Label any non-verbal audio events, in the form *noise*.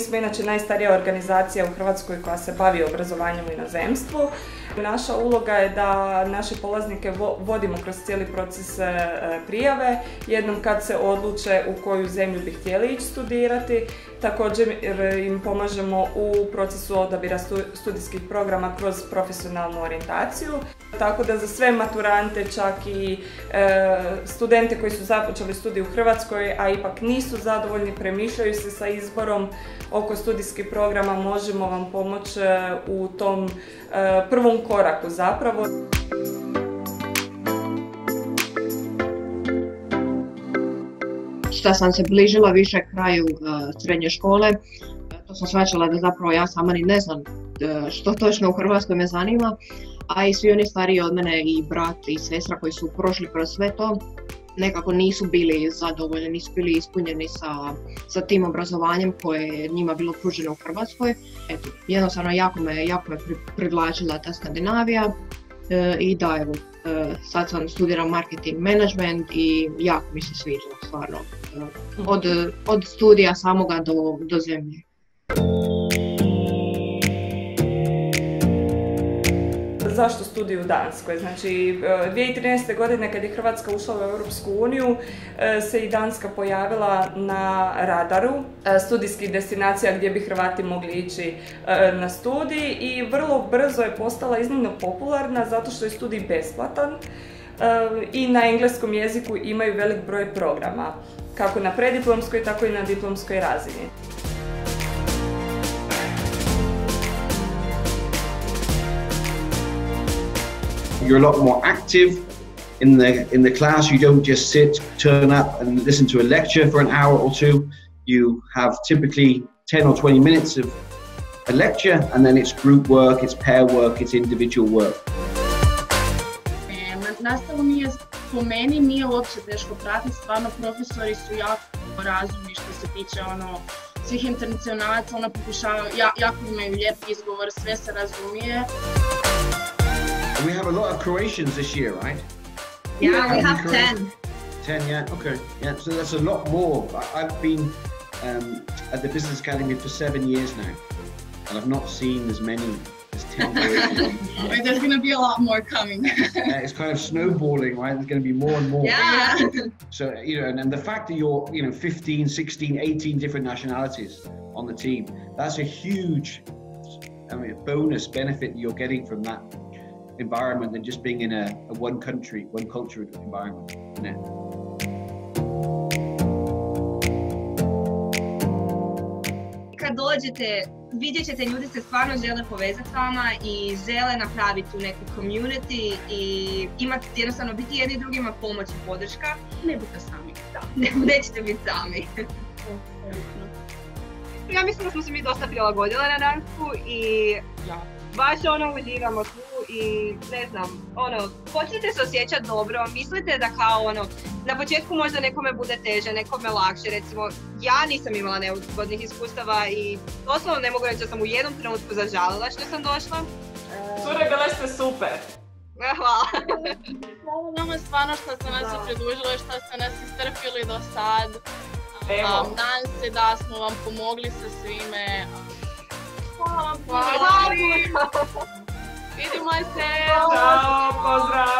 smo inače najstarija organizacija u Hrvatskoj koja se bavi obrazovanjem u inozemstvu. Naša uloga je da naše polaznike vodimo kroz cijeli proces e, prijave, jednom kad se odluče u koju zemlju bi htjeli ići studirati, također im pomažemo u procesu odabira studijskih programa kroz profesionalnu orijentaciju. Tako da za sve maturante, čak i e, studente koji su započeli studij u Hrvatskoj, a ipak nisu zadovoljni, premišljaju se sa izborom oko studijskih programa, možemo vam pomoći e, u tom e, prvom koraku zapravo. Što sam se bližila više kraju srednje škole, to sam svačala da zapravo ja sama ni ne znam što točno u Hrvatskoj me zanima, a i svi oni stariji od mene i brat i sestra koji su prošli kroz sve to nekako nisu bili zadovoljni, nisu bili ispunjeni sa, sa tim obrazovanjem koje je njima bilo pruženo u Hrvatskoj. Eto, jednostavno jako me, jako me privlačila ta Skandinavija e, i da evo, e, sad sam studirao marketing management i jako mi se sviđa stvarno. E, od, od studija samoga do, do zemlje. Zašto studij u Danskoj? Znači, 2013. E, godine kad je Hrvatska ušla u Europsku uniju e, se i Danska pojavila na radaru e, studijskih destinacija gdje bi Hrvati mogli ići na studij i vrlo brzo je postala iznimno popularna zato što je studij besplatan i na engleskom jeziku imaju velik broj programa, kako na prediplomskoj, tako i na diplomskoj razini. You're a lot more active in the in the class. You don't just sit, turn up, and listen to a lecture for an hour or two. You have typically 10 or 20 minutes of a lecture, and then it's group work, it's pair work, it's individual work. Nastavu nije, po meni nije uopće teško pratiti, stvarno profesori su jako razumni što se tiče ono, svih internacionalaca, ono pokušavaju, jako imaju lijep izgovor, sve se razumije. And we have a lot of Croatians this year, right? Yeah, we have 10. 10, yeah, okay. Yeah, so that's a lot more. I've been um, at the Business Academy for seven years now, and I've not seen as many as 10 *laughs* Croatians. There's going to be a lot more coming. yeah, it's kind of snowballing, right? There's going to be more and more. Yeah. *laughs* So, you know, and, and the fact that you're, you know, 15, 16, 18 different nationalities on the team, that's a huge I mean, bonus benefit you're getting from that environment than just being in a, a one country, one culture environment. Kad dođete, vidjet ćete ljudi se stvarno žele povezati s vama i žele napraviti tu neku community i imati jednostavno biti jedni drugima pomoć i podrška. Ne budete sami. Da, ne, nećete biti sami. ja mislim da smo se mi dosta prilagodile na Dansku i ja. Baš ono uživamo tu i ne znam, ono, počnite se osjećati dobro, mislite da kao ono, na početku možda nekome bude teže, nekome lakše, recimo ja nisam imala neugodnih iskustava i doslovno ne mogu reći da sam u jednom trenutku zažalila što sam došla. Cure, bile ste super! Hvala. Hvala vama stvarno što ste nas i pridružili, što ste nas istrpili do sad. Evo. Um, nadam se da smo vam pomogli sa svime. Hvala vam puno. Vidimo se. Ćao, pozdrav.